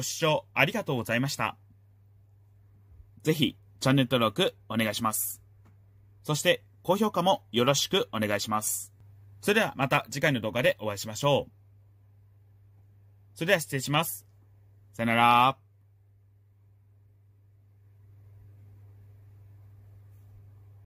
ご視聴ありがとうございました。ぜひ、チャンネル登録お願いします。そして、高評価もよろしくお願いします。それではまた次回の動画でお会いしましょう。それでは失礼します。さよなら。